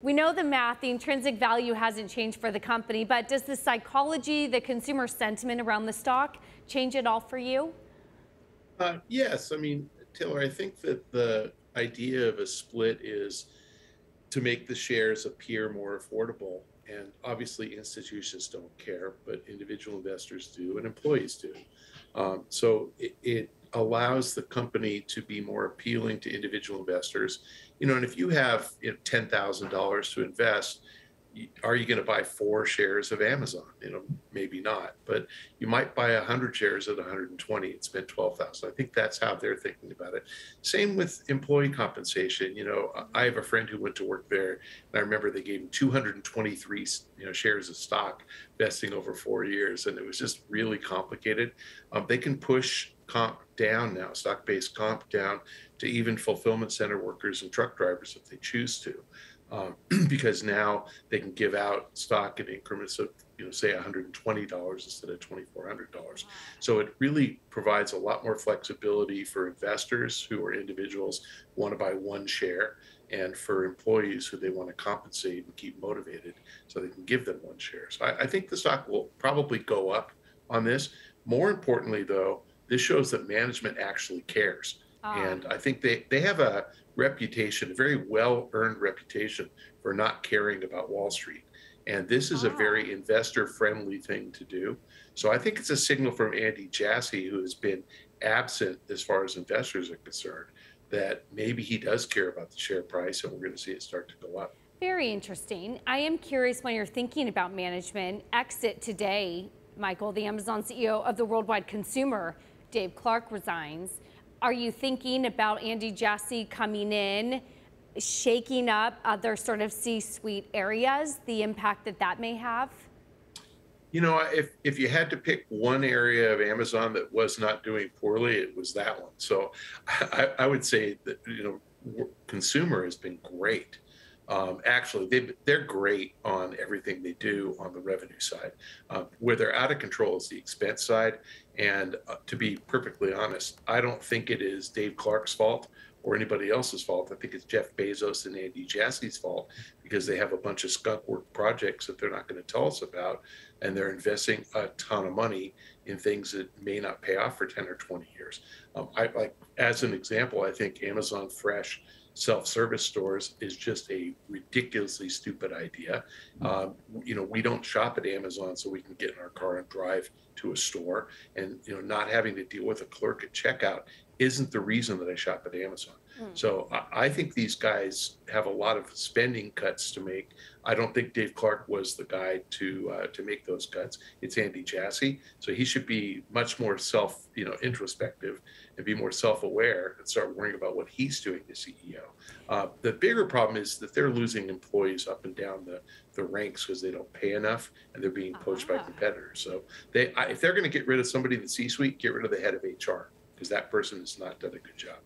We know the math, the intrinsic value hasn't changed for the company, but does the psychology, the consumer sentiment around the stock change at all for you? Uh, yes, I mean, Taylor, I think that the idea of a split is to make the shares appear more affordable. And obviously, institutions don't care, but individual investors do, and employees do. Um, so it, it allows the company to be more appealing to individual investors. You know, and if you have you know, ten thousand dollars to invest, are you going to buy four shares of Amazon? You know, maybe not, but you might buy hundred shares at 120 and spend 12,000. I think that's how they're thinking about it. Same with employee compensation. You know, I have a friend who went to work there, and I remember they gave him 223 you know shares of stock vesting over four years, and it was just really complicated. Um, they can push comp down now, stock-based comp down to even fulfillment center workers and truck drivers if they choose to. Um, because now they can give out stock in increments of you know say $120 instead of $2400 so it really provides a lot more flexibility for investors who are individuals who want to buy one share and for employees who they want to compensate and keep motivated so they can give them one share. So I, I think the stock will probably go up on this. More importantly though this shows that management actually cares ah. and i think they, they have a reputation, a very well earned reputation for not caring about Wall Street. And this is a very ah. investor friendly thing to do. So I think it's a signal from Andy Jassy, who has been absent as far as investors are concerned, that maybe he does care about the share price and we're going to see it start to go up. Very interesting. I am curious when you're thinking about management, exit today, Michael, the Amazon CEO of the Worldwide Consumer, Dave Clark resigns. Are you thinking about Andy Jassy coming in, shaking up other sort of C-suite areas, the impact that that may have? You know, if if you had to pick one area of Amazon that was not doing poorly, it was that one. So I, I would say that you know, consumer has been great. Um, actually, they they're great on everything they do on the revenue side. Um, where they're out of control is the expense side. And uh, to be perfectly honest, I don't think it is Dave Clark's fault or anybody else's fault. I think it's Jeff Bezos and Andy Jassy's fault because they have a bunch of skunk work projects that they're not going to tell us about, and they're investing a ton of money in things that may not pay off for 10 or 20 years. Um, I like, as an example, I think Amazon Fresh self-service stores is just a ridiculously stupid idea. Um, you know, we don't shop at Amazon so we can get in our car and drive to a store, and you know, not having to deal with a clerk at checkout isn't the reason that I shop at Amazon. Mm. So I, I think these guys have a lot of spending cuts to make. I don't think Dave Clark was the guy to uh, to make those cuts. It's Andy Jassy, so he should be much more self, you know, introspective and be more self-aware and start worrying about what he's doing as CEO. Uh, the bigger problem is that they're losing employees up and down the the ranks because they don't pay enough and they're being poached uh-huh. by competitors. So they, I, if they're going to get rid of somebody in the C-suite, get rid of the head of HR because that person has not done a good job.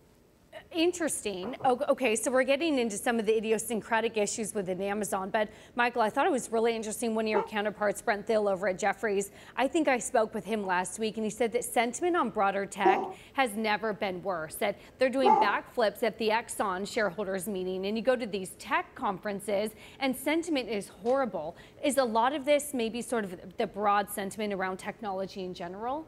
Interesting. Okay, so we're getting into some of the idiosyncratic issues within Amazon. But Michael, I thought it was really interesting. One of your counterparts, Brent Thill over at Jefferies, I think I spoke with him last week, and he said that sentiment on broader tech has never been worse. That they're doing backflips at the Exxon shareholders meeting, and you go to these tech conferences, and sentiment is horrible. Is a lot of this maybe sort of the broad sentiment around technology in general?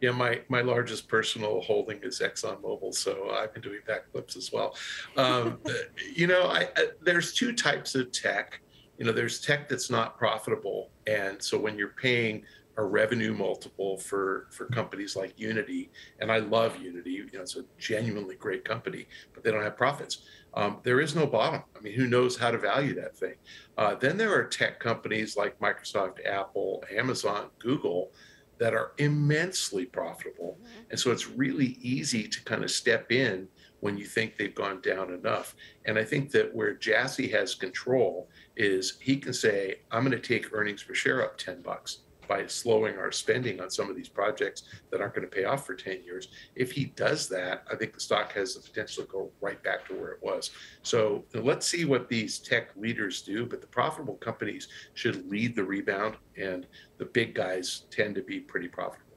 Yeah, my my largest personal holding is ExxonMobil, so I've been doing backflips as well. Um, you know, I, I, there's two types of tech. You know, there's tech that's not profitable, and so when you're paying a revenue multiple for for companies like Unity, and I love Unity. You know, it's a genuinely great company, but they don't have profits. Um, there is no bottom. I mean, who knows how to value that thing? Uh, then there are tech companies like Microsoft, Apple, Amazon, Google that are immensely profitable. Mm-hmm. And so it's really easy to kind of step in when you think they've gone down enough. And I think that where Jassy has control is he can say, I'm going to take earnings per share up 10 bucks by slowing our spending on some of these projects that aren't going to pay off for 10 years. If he does that, I think the stock has the potential to go right back to where it was. So let's see what these tech leaders do. But the profitable companies should lead the rebound, and the big guys tend to be pretty profitable.